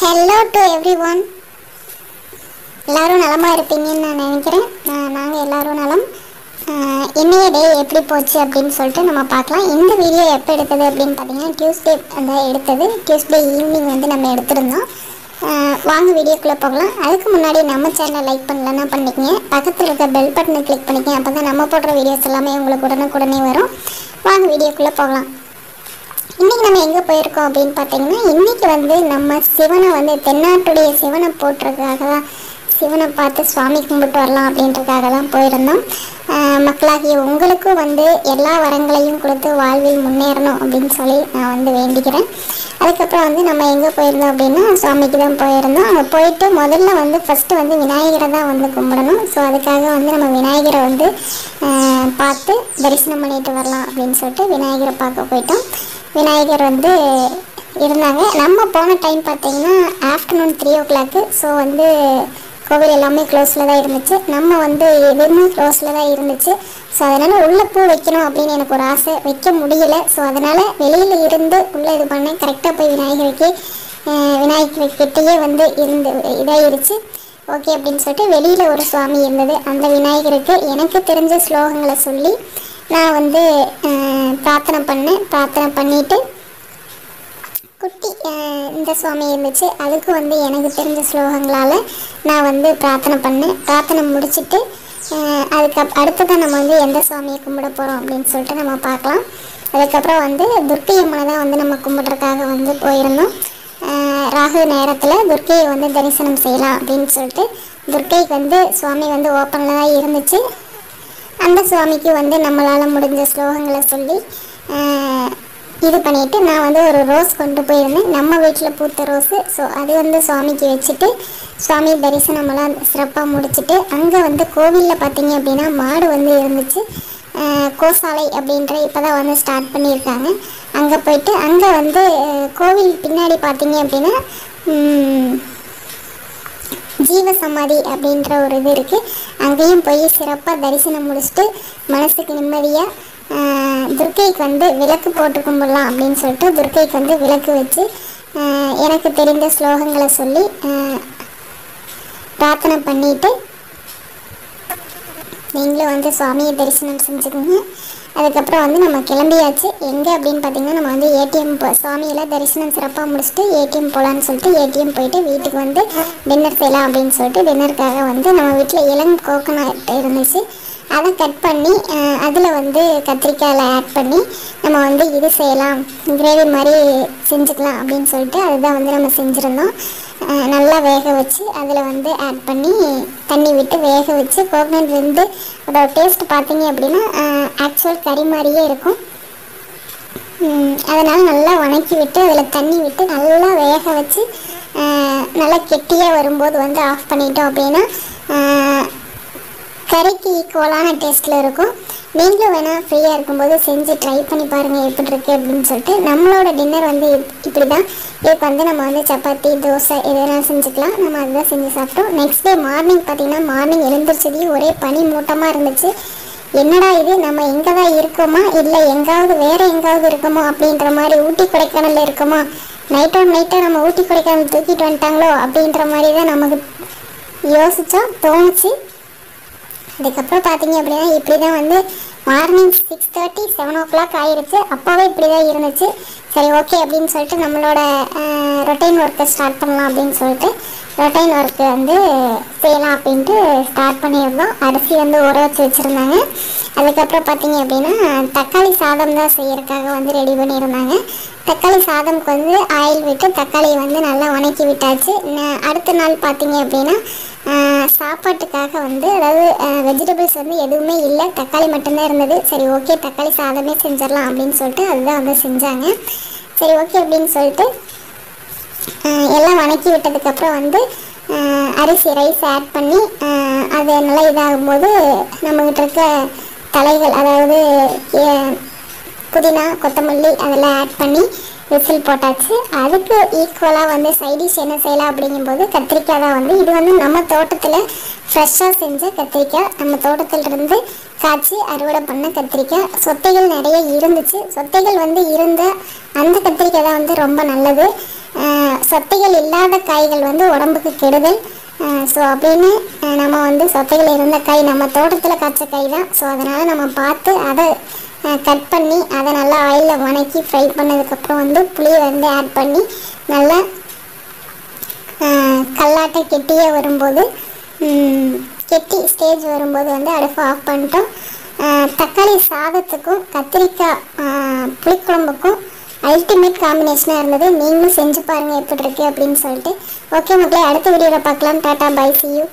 Hello to every one எல்லாரும் நலமாக இருப்பீங்கன்னு நான் நினைக்கிறேன். நாங்கள் எல்லாரும் நலம். ஆஹ் இன்னைய டே எப்படி போச்சு அப்படின்னு சொல்லிட்டு நம்ம பார்க்கலாம். இந்த வீடியோ எப்போ எடுத்தது அப்படின்னு பார்த்தீங்கன்னா டியூஸ்டே அந்த எடுத்தது. டியூஸ்டே ஈவினிங் வந்து நம்ம எடுத்திருந்தோம். வாங்க வீடியோக்குள்ளே போகலாம். அதுக்கு முன்னாடி நம்ம சேனலை லைக் பண்ணலன்னா பண்ணிக்கங்க. பக்கத்தில் இருக்க பெல் பட்டனை கிளிக் பண்ணிக்கங்க. அப்போ தான் நம்ம போடுற வீடியோஸ் எல்லாமே உங்களுக்கு உடனுக்குடனே வரும். வாங்க வீடியோக்குள்ளே போகலாம். இன்னைக்கு நம்ம எங்கே போயிருக்கோம் அப்படின்னு பார்த்தீங்கன்னா இன்றைக்கி வந்து நம்ம சிவனை வந்து தென்னாட்டுடைய சிவனை போட்டிருக்காக தான் சிவனை பார்த்து சுவாமி கும்பிட்டு வரலாம் அப்படின்றதுக்காக தான் போயிருந்தோம் மக்களாகிய உங்களுக்கும் வந்து எல்லா வரங்களையும் கொடுத்து வாழ்வில் முன்னேறணும் அப்படின்னு சொல்லி நான் வந்து வேண்டிக்கிறேன். அதுக்கப்புறம் வந்து நம்ம எங்கே போயிருந்தோம் அப்படின்னா சுவாமிக்கு தான் போயிருந்தோம். அங்கே போயிட்டு முதல்ல வந்து ஃபஸ்ட்டு வந்து விநாயகரை தான் வந்து கும்பிடணும். ஸோ அதுக்காக வந்து நம்ம விநாயகரை வந்து பார்த்து தரிசனம் பண்ணிட்டு வரலாம் அப்படின்னு சொல்லிட்டு விநாயகரை பார்க்க போயிட்டோம். விநாயகர் வந்து இருந்தாங்க. நம்ம போன டைம் பார்த்தீங்கன்னா afternoon three o'clock so வந்து கோவில் எல்லாமே க்ளோஸில் தான் இருந்துச்சு. நம்ம வந்து எதுவுமே க்ளோஸில் தான் இருந்துச்சு. ஸோ அதனால் உள்ளே பூ வைக்கணும் அப்படின்னு எனக்கு ஒரு ஆசை. வைக்க முடியல. ஸோ அதனால் வெளியில் இருந்து உள்ளே இது பண்ணேன். கரெக்டாக போய் விநாயகருக்கு விநாயகர் கிட்டேயே வந்து இருந்து இதாகிருச்சு ஓகே அப்படின்னு சொல்லிட்டு வெளியில் ஒரு சுவாமி இருந்தது. அந்த விநாயகருக்கு எனக்கு தெரிஞ்ச ஸ்லோகங்களை சொல்லி நான் வந்து பிரார்த்தனை பண்ணேன். பிரார்த்தனை பண்ணிவிட்டு குட்டி இந்த சுவாமி இருந்துச்சு. அதுக்கு வந்து எனக்கு தெரிஞ்ச ஸ்லோகங்களால் நான் வந்து பிரார்த்தனை பண்ணேன். பிரார்த்தனை முடிச்சுட்டு அதுக்கு அடுத்ததான் நம்ம வந்து எந்த சுவாமியை கும்பிட போகிறோம் அப்படின்னு சொல்லிட்டு நம்ம பார்க்கலாம். அதுக்கப்புறம் வந்து துர்க்கை அம்மனை தான் வந்து நம்ம கும்பிட்றதுக்காக வந்து போயிருந்தோம் ராகு நேரத்தில் துர்க்கையை வந்து தரிசனம் செய்யலாம் அப்படின்னு சொல்லிட்டு துர்க்கைக்கு வந்து சுவாமி வந்து ஓப்பனில் தான் இருந்துச்சு. அந்த சுவாமிக்கு வந்து நம்மளால் முடிஞ்ச ஸ்லோகங்களை சொல்லி இது பண்ணிவிட்டு நான் வந்து ஒரு ரோஸ் கொண்டு போயிருந்தேன். நம்ம வீட்டில் பூத்த ரோஸு. ஸோ அது வந்து சுவாமிக்கு வச்சுட்டு சுவாமி தரிசனமெல்லாம் சிறப்பாக முடிச்சுட்டு அங்கே வந்து கோவிலில் பார்த்தீங்க அப்படின்னா மாடு வந்து இருந்துச்சு. கோசாலை அப்படின்ற இப்போ தான் வந்து ஸ்டார்ட் பண்ணியிருக்காங்க. அங்கே போயிட்டு அங்கே வந்து கோவில் பின்னாடி பார்த்தீங்க அப்படின்னா ஜீவ சமாதி அப்படின்ற ஒரு இது இருக்குது அங்கேயும் போய் சிறப்பாக தரிசனம் முடிச்சுட்டு மனசுக்கு நிம்மதியாக துர்க்கைக்கு வந்து விளக்கு போட்டு கும்பிடலாம் அப்படின்னு சொல்லிட்டு துர்க்கைக்கு வந்து விளக்கு வச்சு எனக்கு தெரிந்த ஸ்லோகங்களை சொல்லி பிரார்த்தனை பண்ணிவிட்டு நீங்களும் வந்து சுவாமியை தரிசனம் செஞ்சுக்கோங்க. அதுக்கப்புறம் வந்து நம்ம கிளம்பியாச்சு. எங்கே அப்படின்னு பார்த்தீங்கன்னா நம்ம வந்து ஏடிஎம் சுவாமியெல்லாம் தரிசனம் சிறப்பாக முடிச்சுட்டு ஏடிஎம் போகலான்னு சொல்லிட்டு ஏடிஎம் போயிட்டு வீட்டுக்கு வந்து டின்னர் செய்யலாம் அப்படின்னு சொல்லிட்டு டின்னருக்காக வந்து நம்ம வீட்டில் இளம் கோகனட் இருந்துச்சு. அதை கட் பண்ணி அதில் வந்து கத்திரிக்காயில் ஆட் பண்ணி நம்ம வந்து இது செய்யலாம். கிரேவி மாதிரி செஞ்சுக்கலாம் அப்படின்னு சொல்லிட்டு அதுதான் வந்து நம்ம செஞ்சுருந்தோம். நல்லா வேக வச்சு அதில் வந்து ஆட் பண்ணி தண்ணி விட்டு வேக வச்சு கோகனட் வந்து அதோட டேஸ்ட் பார்த்தீங்க அப்படின்னா ஆக்சுவல் கறி மாதிரியே இருக்கும். அதனால் நல்லா வணக்கி விட்டு அதில் தண்ணி விட்டு நல்லா வேக வச்சு நல்லா கெட்டியாக வரும்போது வந்து ஆஃப் பண்ணிட்டோம் அப்படின்னா கறிக்கு ஈக்குவலான டேஸ்ட்டில் இருக்கும். நீங்களும் வேணால் ஃப்ரீயாக இருக்கும்போது செஞ்சு ட்ரை பண்ணி பாருங்கள் எப்படி இருக்குது அப்படின்னு சொல்லிட்டு நம்மளோட டின்னர் வந்து இப்படி தான் இதுக்கு வந்து நம்ம வந்து சப்பாத்தி தோசை எதெல்லாம் செஞ்சுக்கலாம். நம்ம அதுதான் செஞ்சு சாப்பிட்டோம். நெக்ஸ்ட் டே மார்னிங் பார்த்தீங்கன்னா மார்னிங் எழுந்திரிச்சதையும் ஒரே பனி மூட்டமாக இருந்துச்சு. என்னடா இது? நம்ம எங்கே தான் இருக்கோமா? இல்லை எங்காவது வேறு எங்காவது இருக்கோமோ? அப்படின்ற மாதிரி ஊட்டி கொடைக்கானலில் இருக்கோமா? நைட்டோட நைட்டாக நம்ம ஊட்டி கொடைக்கானல் தூக்கிட்டு வந்துட்டாங்களோ? அப்படின்ற மாதிரி தான் நமக்கு யோசித்தோம் தோணுச்சு. இதுக்கப்புறம் பார்த்தீங்க அப்படின்னா இப்படி தான் வந்து morning six thirty seven o'clock ஆயிடுச்சு அப்போவே இப்படி தான் இருந்துச்சு. சரி ஓகே அப்படின்னு சொல்லிட்டு நம்மளோட ரொட்டைன் ஒர்க்கை ஸ்டார்ட் பண்ணலாம் அப்படின்னு சொல்லிட்டு ரொட்டைன் ஒர்க்கு வந்து செய்யலாம் அப்படின்ட்டு ஸ்டார்ட் பண்ணியிருந்தோம். அரிசி வந்து ஊற வச்சு வச்சுருந்தாங்க. அதுக்கப்புறம் பார்த்தீங்க அப்படின்னா தக்காளி சாதம் தான் செய்யறதுக்காக வந்து ரெடி பண்ணியிருந்தாங்க. தக்காளி சாதம்க்கு வந்து ஆயில் விட்டு தக்காளியை வந்து நல்லா வணக்கி விட்டாச்சு. அடுத்த நாள் பார்த்தீங்க அப்படின்னா சாப்பாட்டுக்காக வந்து அதாவது வெஜிடபிள்ஸ் வந்து எதுவுமே இல்லை. தக்காளி மட்டும்தான் இருந்தது. சரி ஓகே தக்காளி சாதமே செஞ்சிடலாம் அப்படின்னு சொல்லிட்டு அதுதான் வந்து செஞ்சாங்க. சரி ஓகே அப்படின்னு சொல்லிட்டு எல்லாம் வணக்கி விட்டதுக்கப்புறம் வந்து அரிசி ரைஸ் ஆட் பண்ணி அது நல்லா இதாகும்போது நம்மகிட்ட இருக்க தலைகள் அதாவது ஏ- புதினா கொத்தமல்லி அதெல்லாம் ஆட் பண்ணி விசில் போட்டாச்சு. அதுக்கு ஈக்குவலாக வந்து சைடிஷ் என்ன செய்யலாம் அப்படிங்கும்போது கத்திரிக்காய் தான் வந்து இது வந்து நம்ம தோட்டத்தில் ஃப்ரெஷ்ஷாக செஞ்ச கத்திரிக்காய். நம்ம தோட்டத்திலிருந்து காய்ச்சி அறுவடை பண்ண கத்திரிக்காய். சொத்தைகள் நிறைய இருந்துச்சு. சொத்தைகள் வந்து இருந்த அந்த கத்திரிக்காய் தான் வந்து ரொம்ப நல்லது. சொத்தைகள் இல்லாத காய்கள் வந்து உடம்புக்கு கெடுதல். ஸோ அப்படின்னு நம்ம வந்து சொத்தையில் இருந்த காய் நம்ம தோட்டத்தில் காய்ச்ச காய் தான். ஸோ அதனால் நம்ம பார்த்து அதை கட் பண்ணி அதை நல்லா ஆயிலில் வணக்கி ஃப்ரை பண்ணதுக்கப்புறம் வந்து புளியை வந்து ஆட் பண்ணி நல்லா கல்லாட்டை கெட்டியே வரும்போது கெட்டி ஸ்டேஜ் வரும்போது வந்து அடுப்பை ஆஃப் பண்ணிட்டோம். தக்காளி சாதத்துக்கும் கத்திரிக்காய் புளிக்குழம்புக்கும் அல்டிமேட் காம்பினேஷனாக இருந்தது. நீங்களும் செஞ்சு பாருங்கள் எப்படி இருக்கு அப்படின்னு சொல்லிட்டு. ஓகே மக்களே அடுத்த வீடியோவில் பார்க்கலாம். Tata bye C you